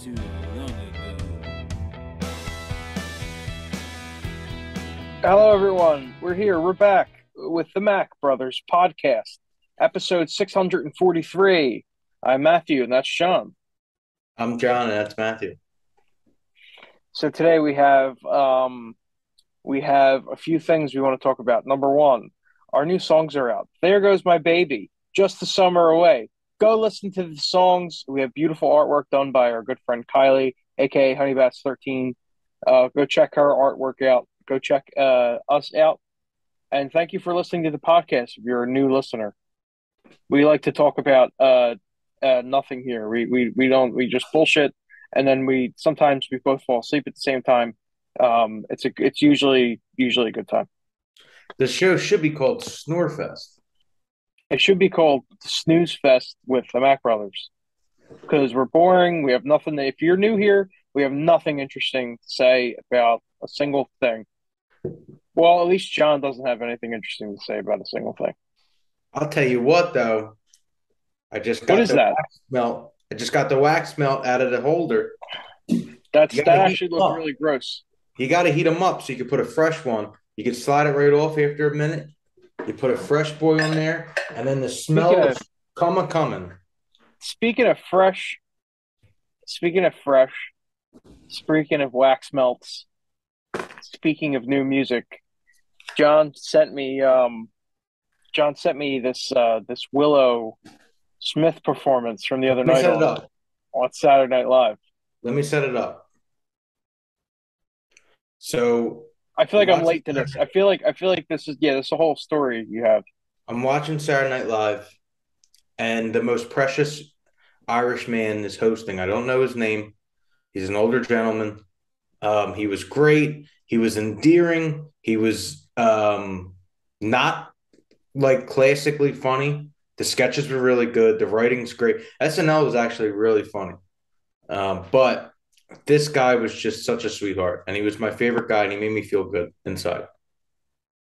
too long ago. Hello, everyone. We're here. We're back with the Mack Brothers podcast, episode 643. I'm Matthew, and that's John. I'm John, and that's Matthew. So today we have um, we have a few things we want to talk about. Number one, our new songs are out. There goes my baby, just the summer away. Go listen to the songs. We have beautiful artwork done by our good friend Kylie, aka Honeybass Thirteen. Uh, go check her artwork out. Go check uh, us out. And thank you for listening to the podcast. If you're a new listener, we like to talk about uh, uh, nothing here. We, we we don't we just bullshit, and then we sometimes we both fall asleep at the same time. Um, it's a it's usually usually a good time. The show should be called Snorefest. It should be called Snooze Fest with the Mack Brothers because we're boring. We have nothing. To, if you're new here, we have nothing interesting to say about a single thing. Well, at least John doesn't have anything interesting to say about a single thing. I'll tell you what, though. I just got What is the that? wax melt. I just got the wax melt out of the holder. That's that actually looks really gross. You got to heat them up so you can put a fresh one. You can slide it right off after a minute. You put a fresh boy in there, and then the smell Speaking is coming, coming. Speaking of fresh, speaking of fresh, speaking of wax melts, speaking of new music, John sent me um, John sent me this uh, this Willow Smith performance from the other Let night set it on, up. on Saturday Night Live. Let me set it up. So I feel like I'm Watch late to this. I feel like I feel like this is yeah, this is a whole story you have. I'm watching Saturday Night Live, and the most precious Irish man is hosting. I don't know his name. He's an older gentleman. Um, he was great. He was endearing. He was um, not like classically funny. The sketches were really good. The writing's great. SNL was actually really funny. Um, but this guy was just such a sweetheart, and he was my favorite guy, and he made me feel good inside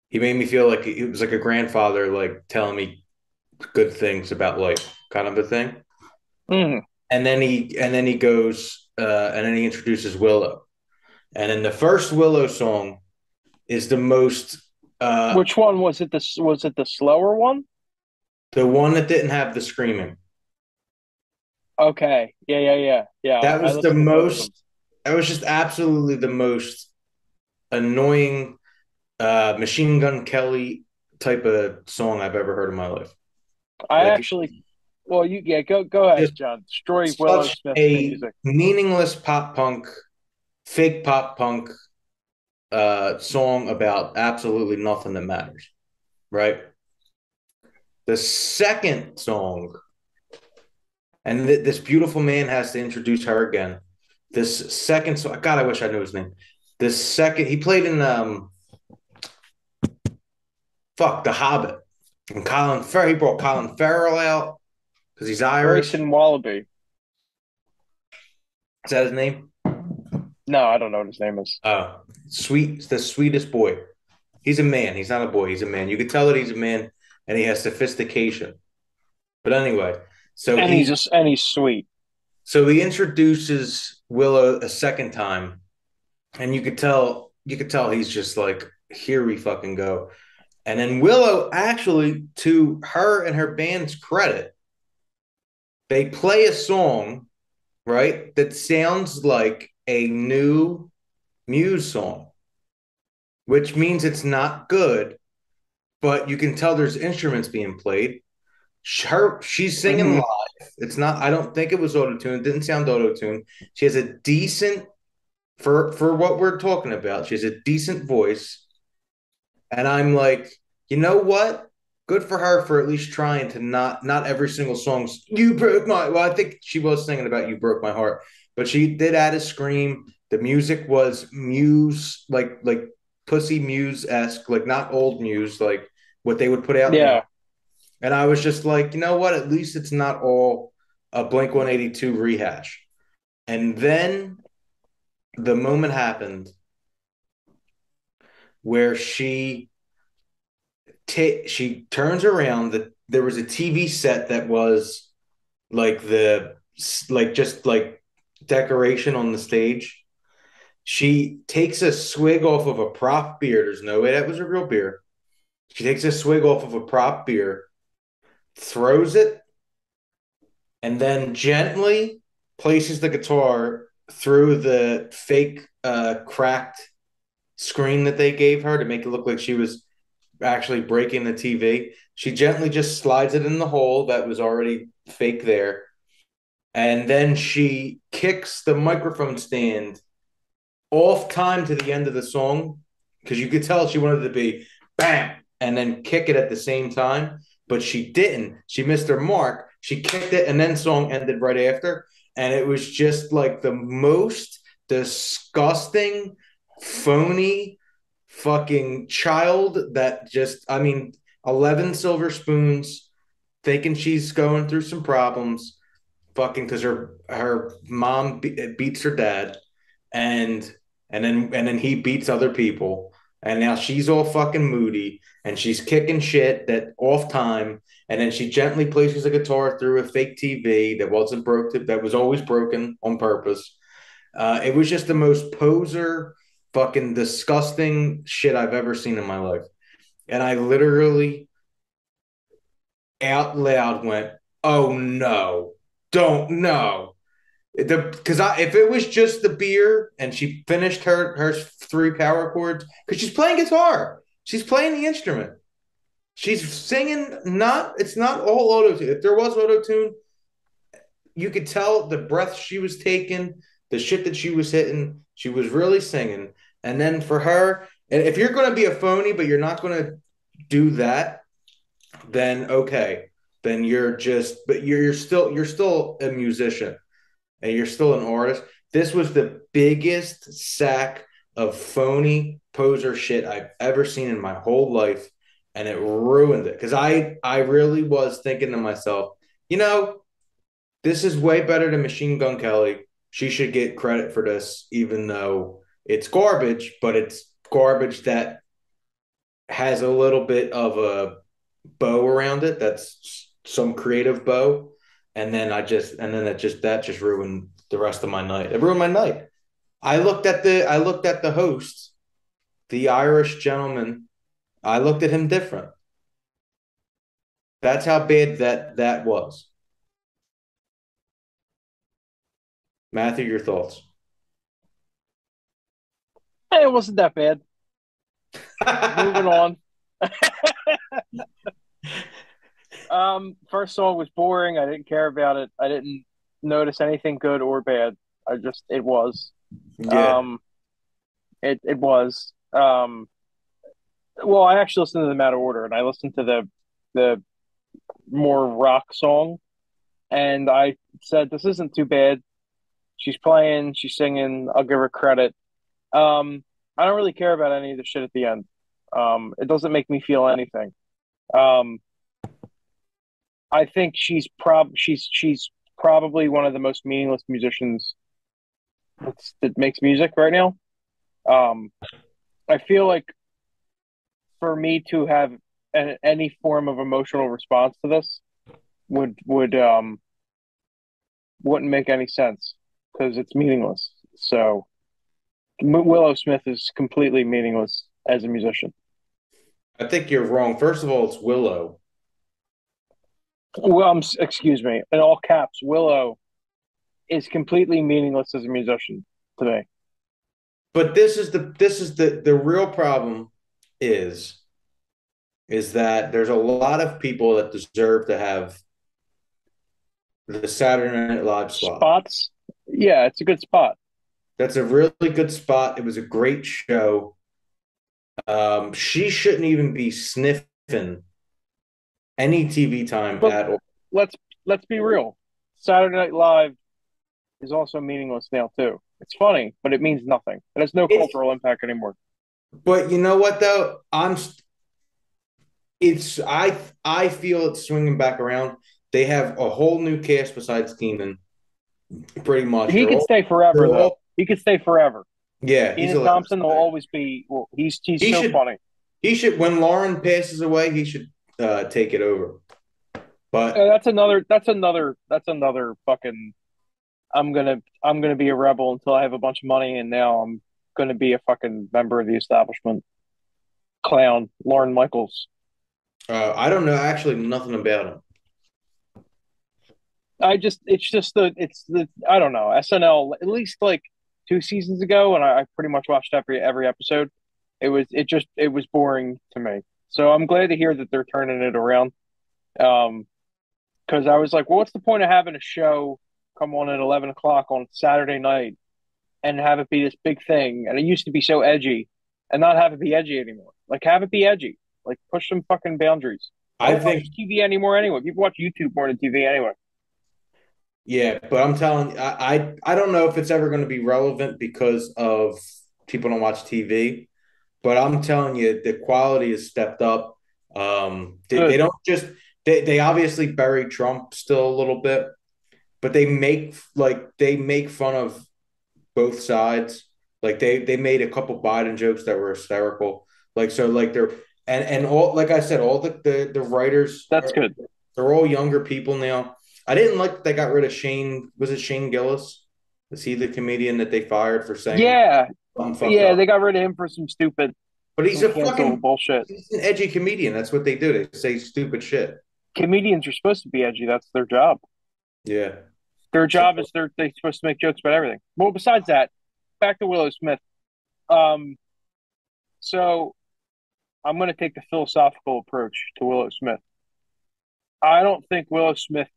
he made me feel like he was like a grandfather, like telling me good things about life, kind of a thing. Mm. And then he and then he goes uh, and then he introduces Willow, and then the first Willow song is the most uh, Which one was it? this was it the slower one? the one that didn't have the screaming. Okay, yeah, yeah, yeah, yeah. That was the listened to both of them. most. That was just absolutely the most annoying uh, Machine Gun Kelly type of song I've ever heard in my life. I Like- actually, well, you yeah, go go ahead, John. Destroy Willow Smith a music. meaningless pop punk, fake pop punk uh, song about absolutely nothing that matters, right? The second song, and th- this beautiful man has to introduce her again. This second song, God, I wish I knew his name. This second, he played in um, fuck The Hobbit, and Colin Farrell. He brought Colin Farrell out because he's Irish. Grayson Wallaby. Is that his name? No, I don't know what his name is. Oh, sweet, the sweetest boy. He's a man. He's not a boy. He's a man. You can tell that he's a man, and he has sophistication. But anyway, so and he, he's just and he's sweet. so he introduces Willow a second time, and you could tell you could tell he's just like, here we fucking go. And then Willow actually, to her and her band's credit, they play a song, right, that sounds like a new Muse song, which means it's not good, but you can tell there's instruments being played. Her, she's singing Mhm. live. It's not, I don't think it was auto tune. It didn't sound auto tune. She has a decent, for for what we're talking about, she has a decent voice. And I'm like, you know what? Good for her for at least trying to not not every single song's you broke my well, I think she was singing about you broke my heart, but she did add a scream. The music was muse like like pussy muse esque, like not old muse, like what they would put out. Yeah. And I was just like, you know what? At least it's not all a Blink 182 rehash. And then the moment happened where she ta- she turns around the there was a TV set that was like the like just like decoration on the stage. She takes a swig off of a prop beer. There's no way that was a real beer. She takes a swig off of a prop beer, throws it, and then gently places the guitar through the fake uh, cracked screen that they gave her to make it look like she was actually breaking the TV. She gently just slides it in the hole that was already fake there. And then she kicks the microphone stand off time to the end of the song because you could tell she wanted to be bam and then kick it at the same time, but she didn't. She missed her mark. She kicked it and then song ended right after. And it was just like the most disgusting, phony fucking child that just, I mean, 11 silver spoons, thinking she's going through some problems, fucking because her her mom be- beats her dad, and and then and then he beats other people, and now she's all fucking moody and she's kicking shit that off time, and then she gently places a guitar through a fake TV that wasn't broken, that was always broken on purpose. Uh, it was just the most poser, fucking disgusting shit I've ever seen in my life. And I literally out loud went, "Oh no, don't no." The because I if it was just the beer and she finished her her three power chords because she's playing guitar, she's playing the instrument, she's singing. Not it's not all auto tune. If there was auto tune, you could tell the breath she was taking, the shit that she was hitting. She was really singing. And then for her, and if you're going to be a phony, but you're not going to do that, then okay, then you're just, but you're, you're still, you're still a musician and you're still an artist. This was the biggest sack of phony poser shit I've ever seen in my whole life. And it ruined it because I, I really was thinking to myself, you know, this is way better than Machine Gun Kelly. She should get credit for this, even though it's garbage, but it's garbage that has a little bit of a bow around it. That's some creative bow. And then I just, and then that just, that just ruined the rest of my night. It ruined my night. I looked at the, I looked at the host, the Irish gentleman. I looked at him different. That's how bad that that was. Matthew, your thoughts? Hey, it wasn't that bad. Moving on. um, first song was boring. I didn't care about it. I didn't notice anything good or bad. I just it was. Yeah. Um, it it was. Um, well, I actually listened to them out of order, and I listened to the the more rock song, and I said this isn't too bad. She's playing, she's singing. I'll give her credit. Um, I don't really care about any of the shit at the end. Um, it doesn't make me feel anything. Um, I think she's prob she's she's probably one of the most meaningless musicians that's, that makes music right now. Um, I feel like for me to have an, any form of emotional response to this would would um wouldn't make any sense because it's meaningless. So Willow Smith is completely meaningless as a musician. I think you're wrong. First of all, it's Willow. Well, um, excuse me, in all caps, Willow is completely meaningless as a musician today. But this is the this is the the real problem is is that there's a lot of people that deserve to have the Saturday Night Live slot. Spots, yeah, it's a good spot. That's a really good spot. It was a great show. Um, she shouldn't even be sniffing any TV time But- at all. Let's let's be real. Saturday Night Live is also meaningless now too. It's funny, but it means nothing. It has no It's- cultural impact anymore. But you know what though? I'm. It's I I feel it's swinging back around. They have a whole new cast besides Kenan, pretty much. He could stay forever though. all- He could stay forever. yeah, he's Ian Thompson will always be. Well, he's he's He so should- funny. He should when Lorne passes away, he should uh, take it over. But Uh, that's another. That's another. That's another fucking I'm gonna I'm gonna be a rebel until I have a bunch of money, and now I'm gonna be a fucking member of the establishment. Clown, Lorne Michaels. Uh, I don't know actually nothing about him. I just it's just the it's the I don't know SNL at least like two seasons ago, and I, I pretty much watched every every episode. It was it just it was boring to me. So I'm glad to hear that they're turning it around. Um, because I was like, well, what's the point of having a show come on at eleven o'clock on Saturday night and have it be this big thing? And it used to be so edgy, and not have it be edgy anymore. Like have it be edgy. Like push some fucking boundaries. I I think TV anymore anyway. People watch YouTube more than TV anyway. Yeah, but I'm telling I I, I don't know if it's ever going to be relevant because of people don't watch TV. But I'm telling you, the quality has stepped up. Um, they, they don't just they they obviously bury Trump still a little bit, but they make like they make fun of both sides. Like they they made a couple Biden jokes that were hysterical. Like so, like they're and and all like I said, all the the, the writers That's are- good. they're all younger people now. I didn't like that they got rid of Shane. Was it Shane Gillis? Is he the comedian that they fired for saying? Yeah, yeah. up? They got rid of him for some stupid, but he's a fucking bullshit. he's an edgy comedian. That's what they do. They say stupid shit. Comedians are supposed to be edgy. That's their job. Yeah. Their job is they're they're supposed to make jokes about everything. Well, besides that, back to Willow Smith. Um, so I'm going to take the philosophical approach to Willow Smith. I don't think Willow Smith.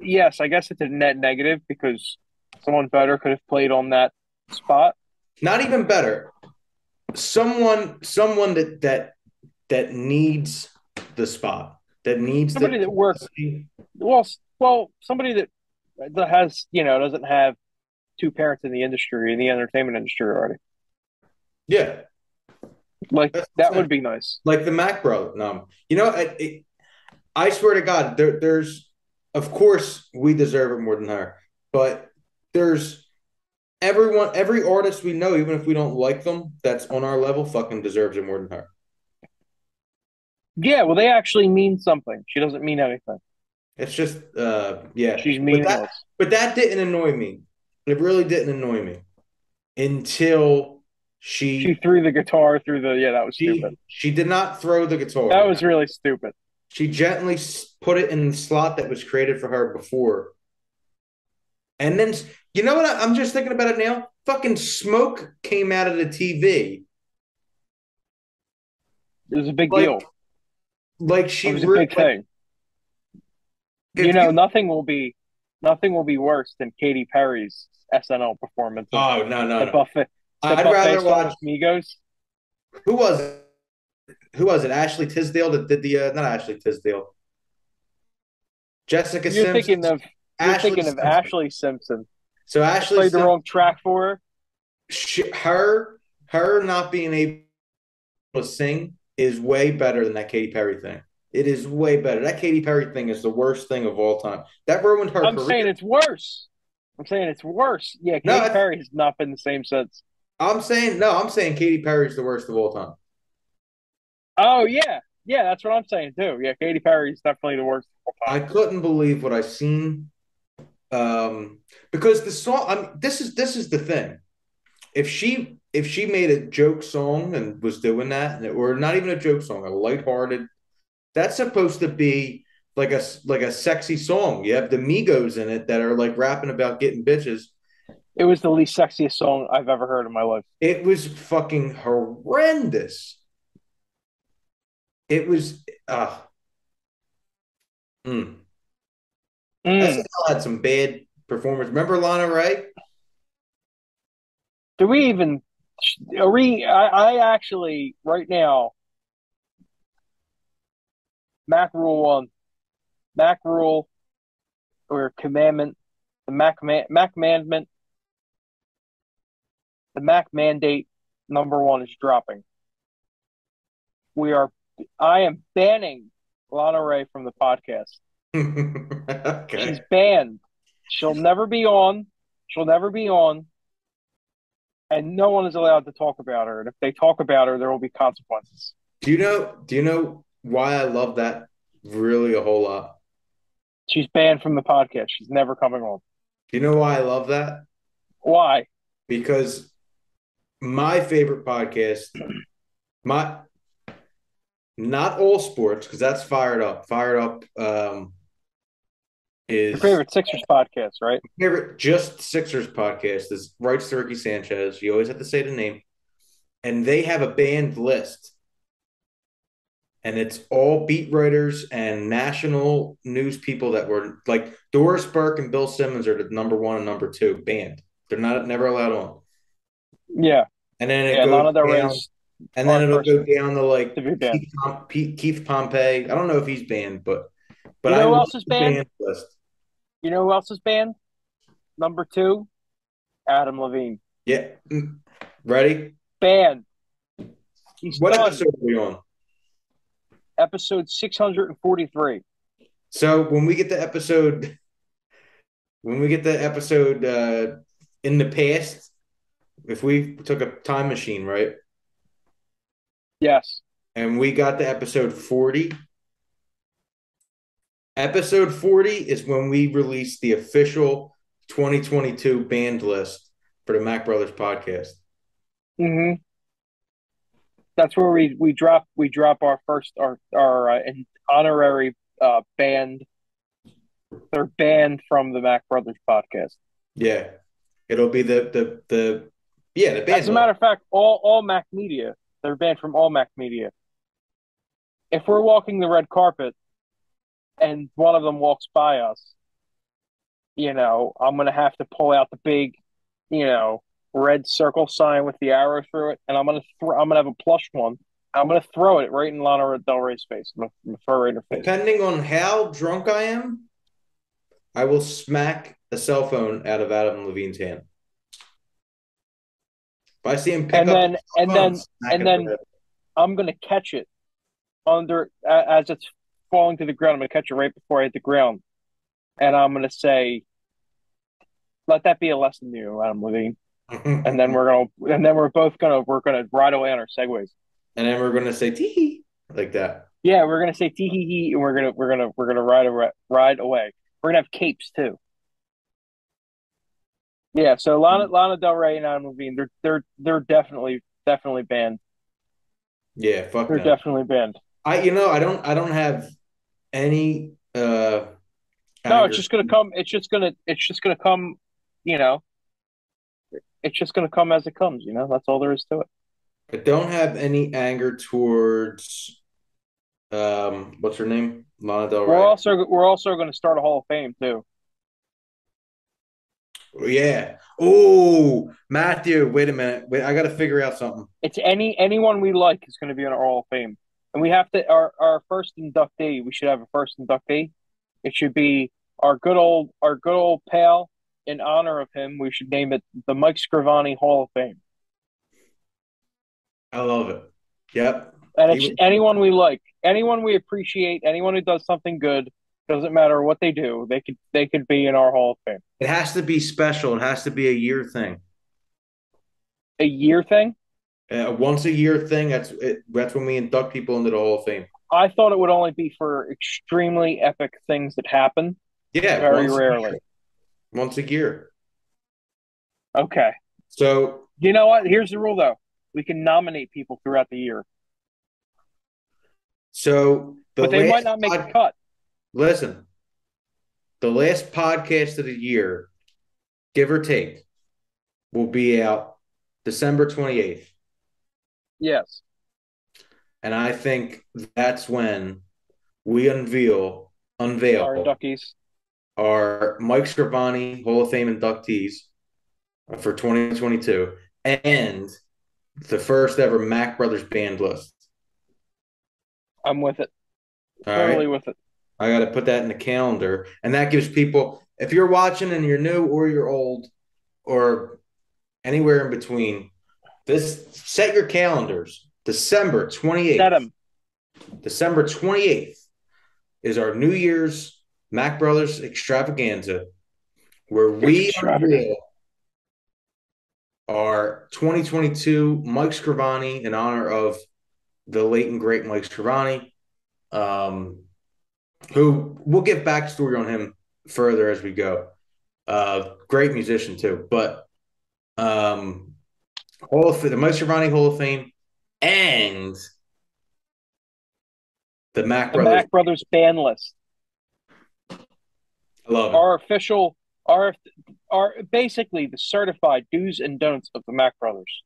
Yes, I guess it's a net negative because someone better could have played on that spot. Not even better. Someone someone that that that needs the spot. That needs Somebody the that works well. Well, somebody that that has you know doesn't have two parents in the industry in the entertainment industry already. Yeah. Like That's that would be nice. Like the Mack brother. No. You know, I, it, I swear to God, there, there's, of course, we deserve it more than her, but there's everyone, every artist we know, even if we don't like them, that's on our level, fucking deserves it more than her. Yeah, well, they actually mean something. She doesn't mean anything. It's just, uh, yeah. She's But meaningless. that, but that didn't annoy me. It really didn't annoy me until She she threw the guitar through the. Yeah, that was she, stupid. she did not throw the guitar. That was really stupid. She gently put it in the slot that was created for her before. And then, you know what? I- I'm just thinking about it now. Fucking smoke came out of the TV. It was a big Like, deal. Like she It was a re- big thing. You know, nothing will be, nothing will be worse than Katy Perry's SNL performance. Oh no, no, the no. buffet, the I'd buffet rather watch. Migos. Who was it? Who was it? Ashley Tisdale that did the uh, not Ashley Tisdale. Jessica You're Simpson. thinking of, you're Ashley thinking of Simpson. Ashlee Simpson. So Ashley Played the wrong track for her. she, her her not being able to sing is way better than that Katy Perry thing. It is way better. That Katy Perry thing is the worst thing of all time. That ruined her I'm career. saying it's worse. I'm saying it's worse. Yeah, Katy No, I- Perry has not been the same since. I'm saying no. I'm saying Katy Perry's the worst of all time. Oh yeah, yeah, that's what I'm saying too. Yeah, Katy Perry is definitely the worst. of all I couldn't believe what I seen. Um, because the song. I'm. This is this is the thing. If she if she made a joke song and was doing that, or not even a joke song, a lighthearted, that's supposed to be like a like a sexy song. You have the Migos in it that are like rapping about getting bitches. It was the least sexiest song I've ever heard in my life. It was fucking horrendous. It was. Uh, mm. Mm. SNL had some bad performers. Remember Lana Ray? Do we even? Are we? I, I actually right now. Mack rule one, Mack rule, or commandment, the Mack man, Mack commandment, the Mack mandate number one is dropping. We are. I am banning Lana Ray from the podcast. She's banned. She'll never be on. She'll never be on. And no one is allowed to talk about her. And if they talk about her, there will be consequences. Do you know? Do you know why I love that really a whole lot? She's banned from the podcast. She's never coming on. Do you know why I love that? Why? Because my favorite podcast, my not all sports, because that's fired up. Fired up um, is Your favorite Sixers podcast, right? favorite just Sixers podcast is Rights to Ricky Sanchez. You always have to say the name. And they have a banned list. And it's all beat writers and national news people that were like Doris Burke and Bill Simmons are the number one and number two banned. They're not never allowed on. Yeah. And then it Yeah, goes down, and then it'll go down to like. Keith, Keith Pompey. I don't know if he's banned, but but You know I who else is banned? banned list. You know who else is banned? Number two, Adam Levine. Yeah. Ready? Banned. He's What done. episode are we on? Episode 643. So when we get the episode, when we get the episode uh, in the past, if we took a time machine, right, Yes. and we got the episode forty, episode forty is when we release the official 2022 banned list for the Mack Brothers podcast. hmm That's where we we drop we drop our first our our uh, honorary uh, band. They're banned from the Mack Brothers podcast. Yeah, it'll be the the the yeah the band. As a matter of fact, all all Mack Media they're banned from all Mack Media. If we're walking the red carpet, and one of them walks by us, you know, I'm gonna have to pull out the big, you know, red circle sign with the arrow through it, and I'm gonna throw. I'm gonna have a plush one. I'm gonna throw it right in Lana Del Rey's face. I'm gonna, throw it right in her face. Depending on how drunk I am, I will smack a cell phone out of Adam Levine's hand. If I see him pick And up, then- and phone, then- and then- with it. I'm gonna catch it under a- as it's falling to the ground. I'm gonna catch it right before I hit the ground, and I'm gonna say, "Let that be a lesson to you, Adam Levine." And then we're gonna, and then we're both gonna, we're gonna ride away on our segways. and then we're gonna say tee like that. Yeah, we're gonna say tee hee hee, and we're gonna, we're gonna, we're gonna ride away, ride away. We're gonna have capes too. Yeah, so Lana, hmm. Lana Del Rey and Adam Levine, they're, they're, they're definitely, definitely banned. Yeah, fuck They're that. definitely banned. I you know I don't I don't have any uh No, it's just gonna come. It's just gonna. It's just gonna come. You know. It's just gonna come as it comes. You know. That's all there is to it. I don't have any anger towards um what's her name Lana Del Rey. We're also we're also gonna start a Hall of Fame too. Yeah. Oh, Matthew, wait a minute. Wait, I got to figure out something. It's any anyone we like is gonna be in our Hall of Fame, and we have to our our first inductee. We should have a first inductee. It should be our good old our good old pal. In honor of him, we should name it the Mike Scrivani Hall of Fame. I love it. Yep. And it's was- anyone we like, anyone we appreciate, anyone who does something good. Doesn't matter what they do, they could they could be in our Hall of Fame. It has to be special. It has to be a year thing. A year thing? Uh, a once a year thing. That's it, that's when we induct people into the Hall of Fame. I thought it would only be for extremely epic things that happen Yeah, very once rarely. year. Once a year. Okay. So You know what? Here's the rule though. We can nominate people throughout the year. so the but they might not make pod- the cut. Listen, the last podcast of the year, give or take, will be out December 28th. Yes. And I think that's when we unveil unveil Our inductees. our Mike Scrivani Hall of Fame inductees for 2022 and the first ever Mack Brothers banned list. I'm with it. All Totally right. with it. I got to put that in the calendar. And that gives people, if you're watching and you're new or you're old or anywhere in between, this set your calendars. December 28th. Set 'em. December 28th is our New Year's Mack Brothers extravaganza where we unveil our 2022 Mike Scrivani in honor of the late and great Mike Scrivani. Um, who we'll get backstory on him further as we go. Uh, great musician too, but um, Hall of the Most Giovanni Hall of Fame and the Mack The Brothers. Mack Brothers banned list. I love it. Our official, our, our basically the certified do's and don'ts of the Mack Brothers.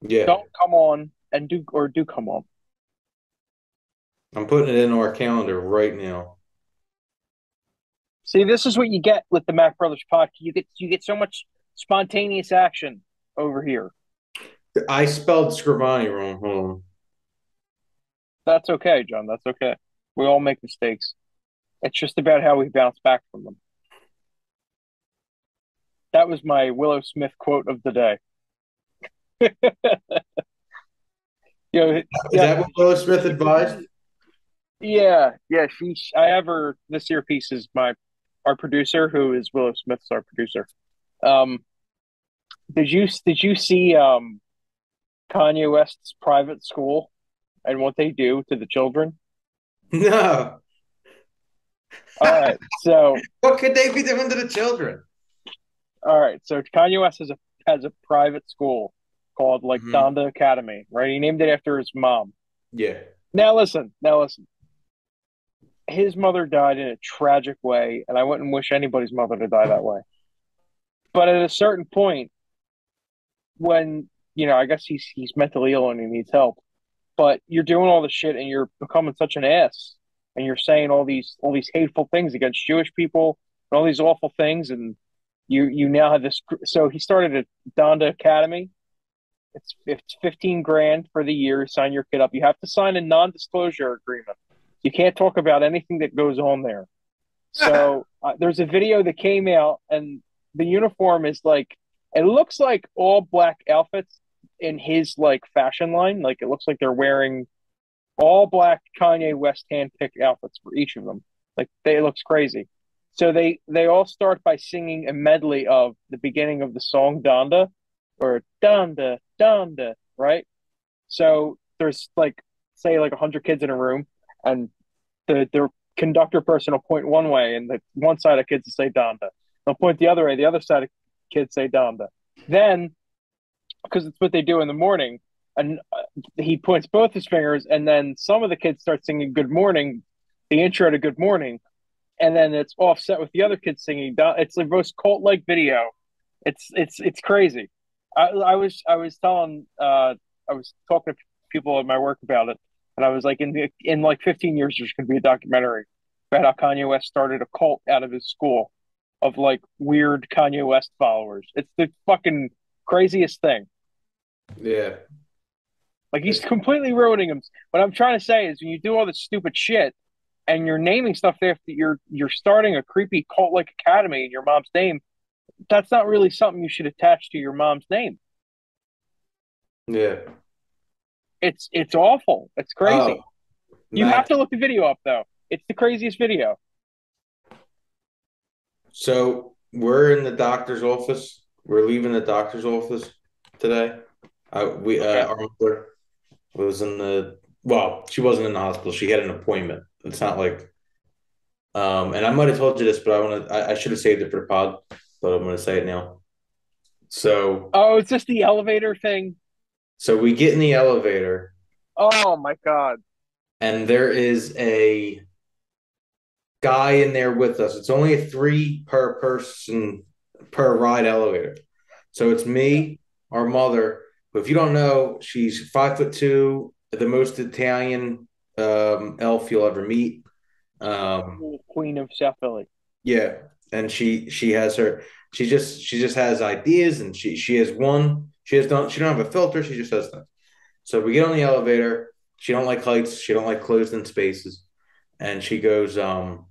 Yeah, Don't come on and do or do come on. I'm putting it in our calendar right now. See, this is what you get with the Mack Brothers podcast. You get you get so much spontaneous action over here. I spelled Scrivani wrong. Hold on. That's okay, John. That's okay. We all make mistakes. It's just about how we bounce back from them. That was my Willow Smith quote of the day. you know, Is yeah, that what Willow Smith advised? yeah, yeah. She, I have her. This earpiece is my our producer, who is Willow Smith's our producer. Um, did you did you see um Kanye West's private school and what they do to the children? No. All right, so What could they be doing to the children? all right, so Kanye West has a has a private school called like Mhm. Donda Academy, right? He named it after his mom. Yeah. Now listen, now listen. His mother died in a tragic way, and I wouldn't wish anybody's mother to die that way. But at a certain point, when you know, I guess he's he's mentally ill and he needs help. But you're doing all this shit, and you're becoming such an ass, and you're saying all these all these hateful things against Jewish people and all these awful things, and you you now have this. So he started at Donda Academy. It's it's fifteen grand for the year. Sign your kid up. You have to sign a non-disclosure agreement. You can't talk about anything that goes on there. So uh, there's a video that came out, and the uniform is like it looks like all black outfits in his like fashion line. Like it looks like they're wearing all black Kanye West handpicked outfits for each of them. Like they looks crazy. So they they all start by singing a medley of the beginning of the song Donda or Donda Donda, right? So there's like say like 100 kids in a room and the the conductor person will point one way and the one side of kids will say Donda. They'll point the other way, the other side of kids say Donda. Then because it's what they do in the morning and uh, he points both his fingers and then some of the kids start singing good morning the intro to good morning and then it's offset with the other kids singing it's the most cult like video it's it's it's crazy I, I was i was telling uh i was talking to people at my work about it and i was like in the, in like 15 years there's going to be a documentary about how kanye west started a cult out of his school of like weird kanye west followers it's the fucking craziest thing Yeah. like he's completely ruining him. What I'm trying to say is when you do all this stupid shit and you're naming stuff after you're you're starting a creepy cult like academy in your mom's name, that's not really something you should attach to your mom's name. Yeah. It's it's awful. It's crazy. Oh, you have to look the video up though. It's the craziest video. So we're in the doctor's office. We're leaving the doctor's office today. Uh, we Okay. uh, our mother was in the well, she wasn't in the hospital. She had an appointment. It's not like um, and I might have told you this, but I want to. I, I should have saved it for the pod, but I'm going to say it now. So, Oh, it's just the elevator thing. so we get in the elevator, Oh my god. and there is a guy in there with us. It's only a three per person per ride elevator. So it's me, our mother. But if you don't know, she's five foot two, the most Italian um, elf you'll ever meet. Um, Queen of South Philly. yeah, and she she has her she just she just has ideas, and she she has one. She has don't she don't have a filter. She just has that. So we get on the elevator. She don't like heights. She don't like closed in spaces, and she goes, um.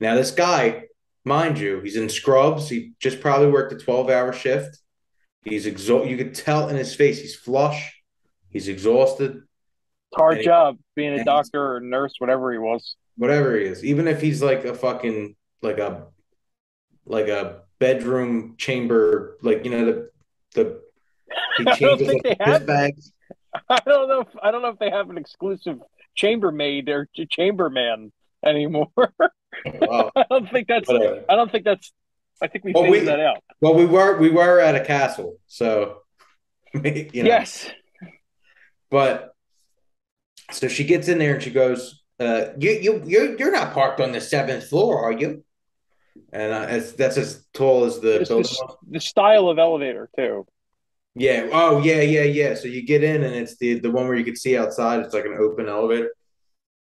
Now this guy, mind you, he's in scrubs. He just probably worked a twelve hour shift. He's exhausted. You could tell in his face. He's flush. He's exhausted. It's hard And- job being a doctor or nurse, whatever he was. whatever he is, even if he's like a fucking like a like a bedroom chamber, like you know the the he I don't changes think like they his have- bags. I don't know. If, I don't know if they have an exclusive chambermaid or chamberman anymore. Wow. I don't think that's. Whatever. I don't think that's. I think we Well, figured we- that out. Well, we were we were at a castle, so you know. Yes. But so she gets in there and she goes, uh, "You you you're you're not parked on the seventh floor, are you?" And uh, it's, that's as tall as the building. the, the style of elevator too. Yeah. Oh, yeah, yeah, yeah. So you get in, and it's the the one where you can see outside. It's like an open elevator.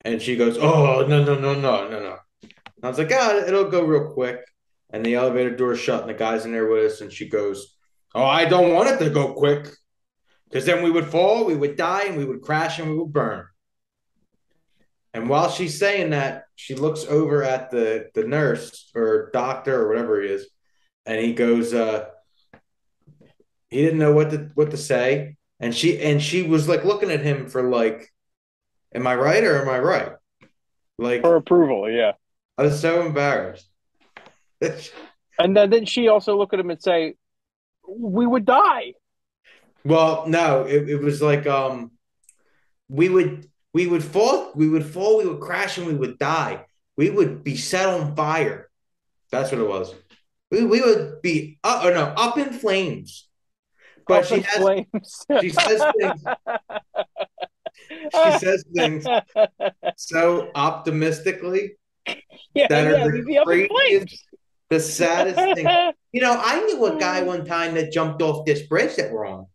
And she goes, "Oh no, no, no, no, no, no." And I was like, "God, it'll go real quick." And the elevator door's shut, and the guy's in there with us. And she goes, "Oh, I don't want it to go quick, because then we would fall, we would die, and we would crash, and we would burn." And while she's saying that, she looks over at the the nurse or doctor or whatever he is, and he goes, uh, he didn't know what to what to say, and she and she was like looking at him for like, am I right or am I right? Like For approval, yeah. I was so embarrassed. And then didn't she also look at him and say, "We would die." well, no, it, it was like um, we would we would fall, we would fall, we would crash, and we would die. We would be set on fire. That's what it was. We we would be up or no up in flames. But Up she has flames. she says things she says things so optimistically yeah, that are yeah, the up in craziest, the saddest thing. You know, I knew a guy mm. one time that jumped off this bridge that we're on.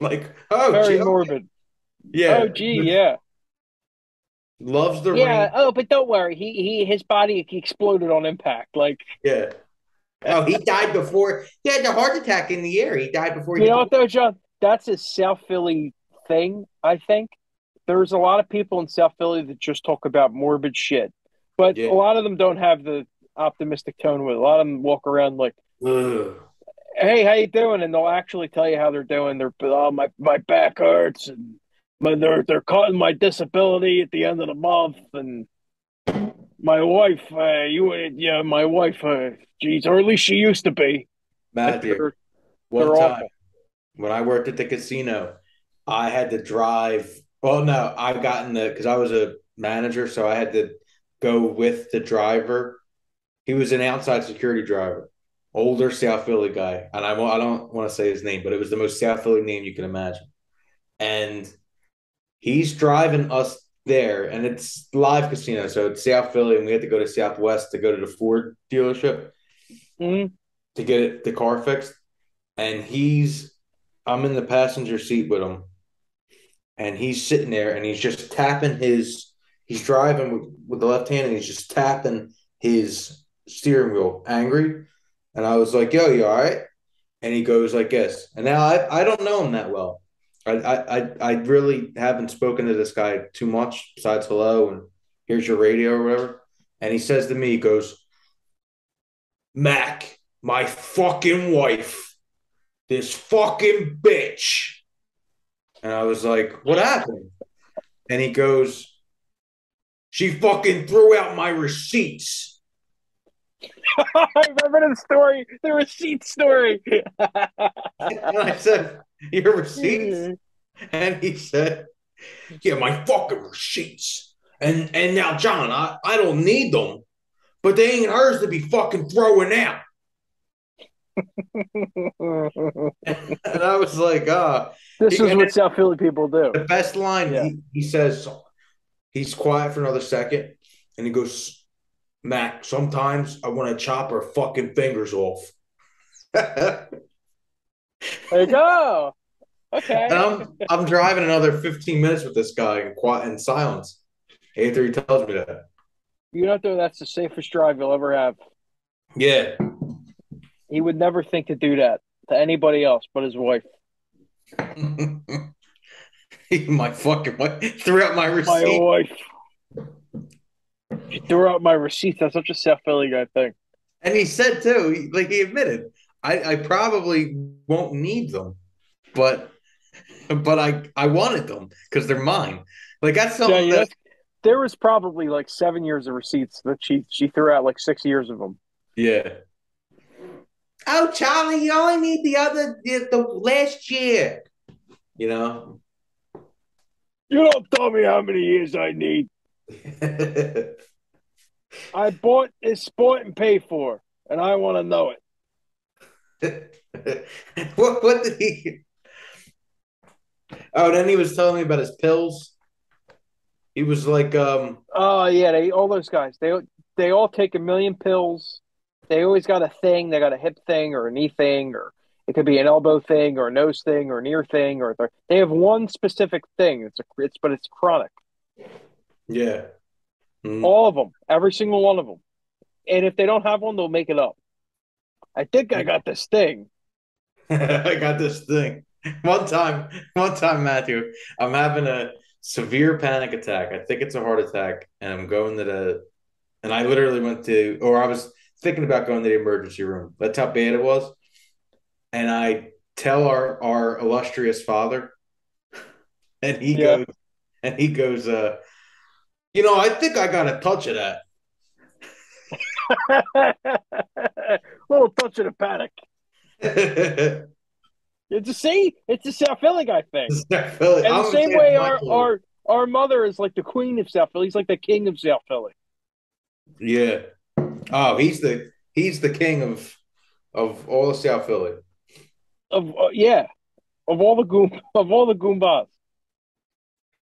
Like, oh, Very gee, morbid. yeah, Oh, gee, yeah, loves the yeah. rain. Oh, but don't worry. He he his body exploded on impact. Like Yeah. Oh, he died before he had the heart attack in the air. He died before you know what though, John? That's a South Philly thing. I think there's a lot of people in South Philly that just talk about morbid shit, but Yeah. a lot of them don't have the optimistic tone with it. A lot of them walk around like. Ugh. hey, how you doing? And they'll actually tell you how they're doing. They're, oh, my my back hurts, and my, they're they're cutting my disability at the end of the month, and my wife, uh, you, yeah, my wife, uh, geez, or at least she used to be. Matthew, They're- one they're time awful. when I worked at the casino, I had to drive. Well, no, I've gotten the because I was a manager, so I had to go with the driver. He was an outside security driver, older South Philly guy, and I, I don't want to say his name, but it was the most South Philly name you can imagine. And he's driving us there, and it's live casino, so it's South Philly, and we had to go to Southwest to go to the Ford dealership Mhm. to get it, the car fixed. And he's, I'm in the passenger seat with him, and he's sitting there and he's just tapping his, he's driving with, with the left hand and he's just tapping his steering wheel, angry. And I was like, "Yo, you all right?" And he goes like this. And now I, I don't know him that well. I, I, I really haven't spoken to this guy too much besides hello and here's your radio or whatever. And he says to me, he goes, Mack, my fucking wife, this fucking bitch. And I was like, what happened? And he goes, she fucking threw out my receipts. I remember the story, the receipt story. And I said, your receipts? And he said, yeah, my fucking receipts. And and now, John, I, I don't need them, but they ain't hers to be fucking throwing out. And I was like, ah. this is what South Philly people do. The best line Yeah. he, he says, he's quiet for another second, and he goes, Mack, sometimes I want to chop her fucking fingers off. There you go. Okay. And I'm I'm driving another 15 minutes with this guy in quiet in silence after he tells me that. You know, though, that's the safest drive you'll ever have. Yeah. He would never think to do that to anybody else but his wife. my fucking wife threw out my My receipt. wife. She threw out my receipts. That's such a South Philly guy thing. And he said too, like he admitted, I, I probably won't need them, but but I I wanted them because they're mine. Like that's something yeah, that there was probably like seven years of receipts that she she threw out like six years of them. yeah. Oh, Charlie, you only need the other the, the last year. You know, You don't tell me how many years I need. I bought is sport and paid for, and I want to know it. what what did he Oh, then he was telling me about his pills. He was like, um, Oh yeah, they all those guys. They they all take a million pills. They always got a thing. They got a hip thing or a knee thing, or it could be an elbow thing or a nose thing or an ear thing, or they have one specific thing. It's a it's but it's chronic. yeah. Mm. All of them, every single one of them. And if they don't have one, they'll make it up. I think I got this thing. I got this thing. One time, one time, Matthew, I'm having a severe panic attack. I think it's a heart attack, and I'm going to the, and I literally went to, or I was thinking about going to the emergency room. That's how bad it was. And I tell our our illustrious father, and he Yeah. goes, and he goes, uh, you know, I think I got a touch of that. Little touch of the panic. It's a see, it's a South Philly guy thing. it. And I'm the same way our, our our mother is like the queen of South Philly. He's like the king of South Philly. Yeah. Oh, he's the he's the king of of all of South Philly. Of uh, yeah, of all the goom of all the goombas.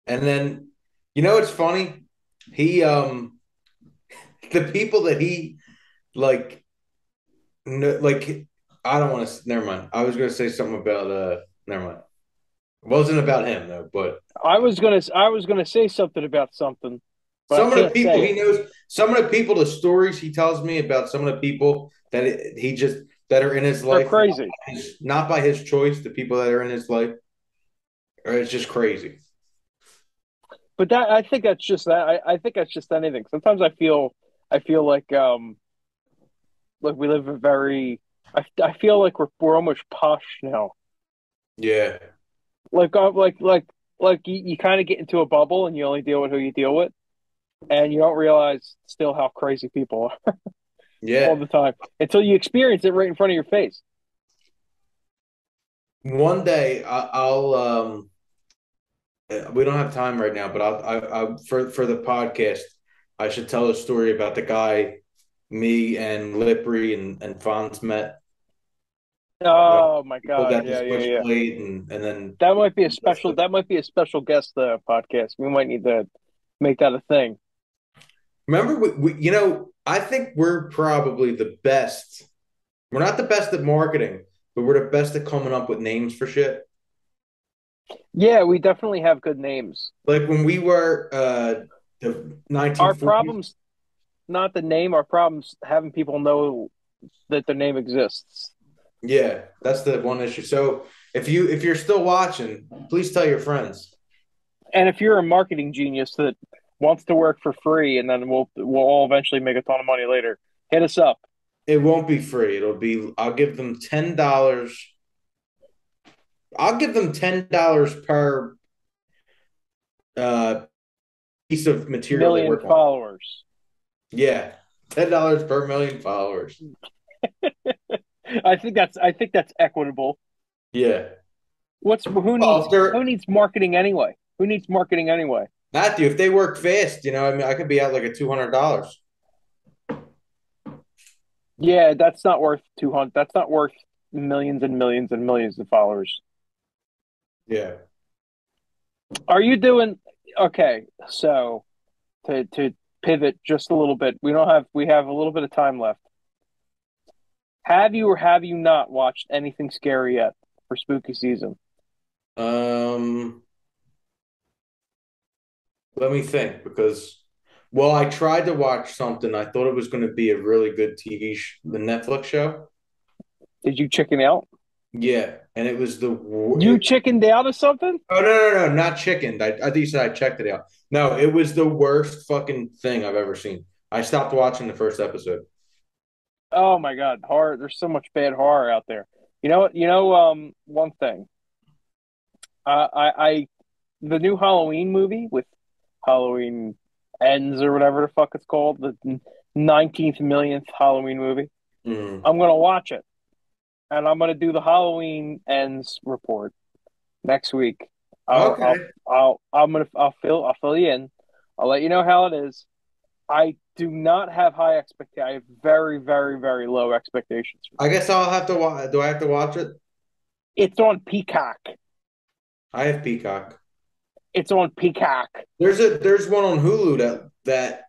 And then you know what's funny? He um the people that he like no, like I don't want to never mind. I was going to say something about uh never mind. It wasn't about him though, but I was gonna I was gonna say something about something. But some of the people say he knows, some of the people, the stories he tells me about some of the people that it, he just that are in his life, crazy. his- not by his choice, the people that are in his life, it's just crazy. But that I think that's just that. I, I think that's just anything. Sometimes I feel I feel like um like we live a very I, I feel like we're we're almost posh now. Yeah, Like uh, like like like you, you kind of get into a bubble and you only deal with who you deal with, and you don't realize still how crazy people are yeah. all the time until you experience it right in front of your face. One day I, I'll um, we don't have time right now, but I'll I, I for for the podcast I should tell a story about the guy me and Lippery and and Fonz met. Oh my god! Yeah, the yeah, yeah. and and then That might be a special. That might be a special guest uh, podcast. We might need to make that a thing. Remember we, we you know I think we're probably the best. We're not the best at marketing, but we're the best at coming up with names for shit. Yeah, we definitely have good names. Like when we were uh the 1940s. Our problems, not the name. Our problems having people know that their name exists. Yeah, that's the one issue. So if you if you're still watching, please tell your friends. And if you're a marketing genius that wants to work for free, and then we'll we'll all eventually make a ton of money later, hit us up. It won't be free. It'll be I'll give them ten dollars. I'll give them ten dollars per uh piece of material they Million work on. followers. Yeah. Ten dollars per million followers. I think that's I think that's equitable. Yeah. What's who needs they're- who needs marketing anyway? Who needs marketing anyway? Matthew, if they work fast, you know, I mean I could be out like a two hundred dollars. Yeah, that's not worth two hundred. That's not worth millions and millions and millions of followers. Yeah. Are you doing okay? So to to pivot just a little bit, we don't have we have a little bit of time left. Have you or have you not watched anything scary yet for spooky season? Um, let me think because, well, I tried to watch something. I thought it was going to be a really good TV, sh- the Netflix show. Did you chicken out? Yeah, and it was the wor- You chickened out or something? Oh no, no, no, not chicken. I, I think you said I checked it out. No, it was the worst fucking thing I've ever seen. I stopped watching the first episode. Oh my god, horror! There's so much bad horror out there. You know what? You know, um, one thing. Uh, I, I, the new Halloween movie with Halloween ends or whatever the fuck it's called, the nineteenth millionth Halloween movie. Mm. I'm gonna watch it, and I'm gonna do the Halloween ends report next week. I'll, Okay. I'll, I'll, I'm gonna, I'll fill, I'll fill you in. I'll let you know how it is. I do not have high expectations. I have very, very, very low expectations. I guess I'll have to watch. Do I have to watch it? It's on Peacock. I have Peacock. It's on Peacock. There's a there's one on Hulu that that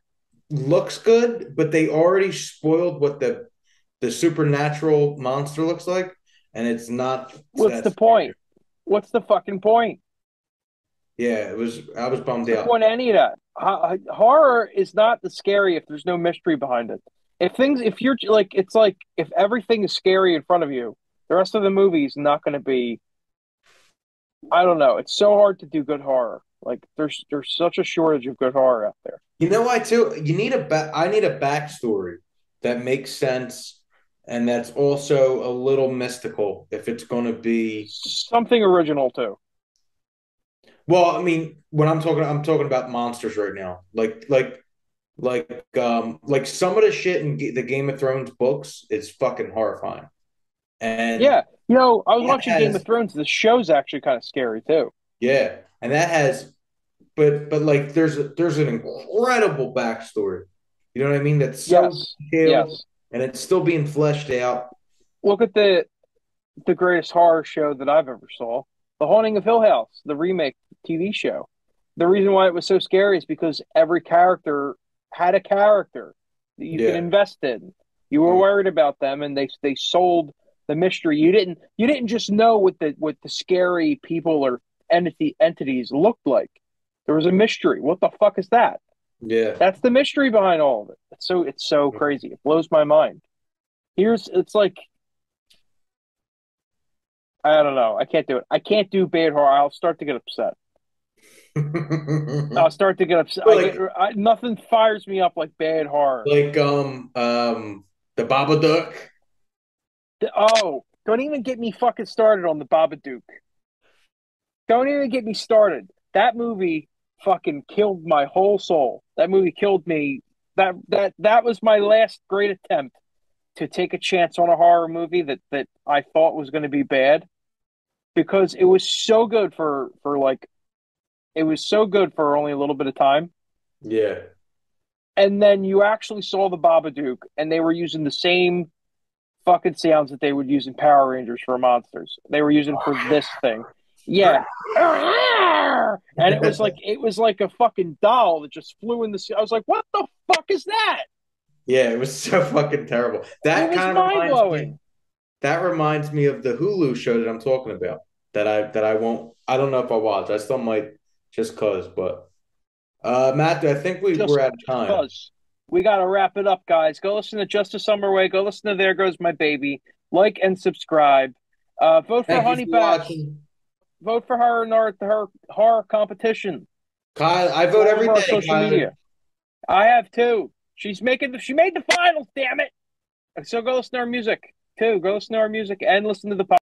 looks good, but they already spoiled what the the supernatural monster looks like, and it's not. What's the point? What's the fucking point? Yeah, it was. I was bummed What's out. of any of that? Horror is not the scary if there's no mystery behind it. If things, if you're like, it's like if everything is scary in front of you, the rest of the movie is not going to be. I don't know. It's so hard to do good horror. Like there's there's such a shortage of good horror out there. You know why too? You need a ba- I need a backstory that makes sense and that's also a little mystical if it's going to be Something original too. well, I mean, when I'm talking I'm talking about monsters right now. Like like like um like some of the shit in the Game of Thrones books is fucking horrifying. And Yeah, you know, I was watching Game of Thrones. The show's actually kind of scary too. Yeah, and that has, but but like there's a, there's an incredible backstory. You know what I mean? That's so Yes, detailed, yes. and it's still being fleshed out. Look at the the greatest horror show that I've ever saw, The Haunting of Hill House, the remake TV show. The reason why it was so scary is because every character had a character that you Yeah. could invest in. You were Mhm. worried about them, and they they sold the mystery. You didn't you didn't just know what the what the scary people or entity entities looked like. There was a mystery. What the fuck is that? Yeah, That's the mystery behind all of it. It's so it's so crazy. It blows my mind. Here's it's like I don't know. I can't do it. I can't do bad horror. I'll start to get upset. I'll start to get upset. I get, I, nothing fires me up like bad horror. like um um the Babadook. Oh, don't even get me fucking started on the Babadook. Don't even get me started. That movie fucking killed my whole soul. That movie killed me. That that that was my last great attempt to take a chance on a horror movie that that I thought was going to be bad because it was so good for for like it was so good for only a little bit of time. Yeah, And then you actually saw the Babadook, and they were using the same fucking sounds that they would use in Power Rangers for monsters. They were using for this thing. Yeah. And it was like it was like a fucking doll that just flew in the sea. I was like, what the fuck is that? yeah, it was so fucking terrible. That kind of mind reminds blowing. me. That reminds me of the Hulu show that I'm talking about. That I that I won't. I don't know if I'll watch. I still might just cause. But uh, Matthew, I think we Just we're out of time. Because we got to wrap it up, guys. Go listen to Just a Summer Away. Go listen to There Goes My Baby. Like and subscribe. Uh, vote for Thank Honey for Badge. watching. Vote for her in our her horror competition. Kyle, I vote every day. social Kyler. media. I have too. She's making the, she made the finals, damn it. So go listen to our music too. Go listen to our music and listen to the podcast.